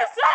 Jesus!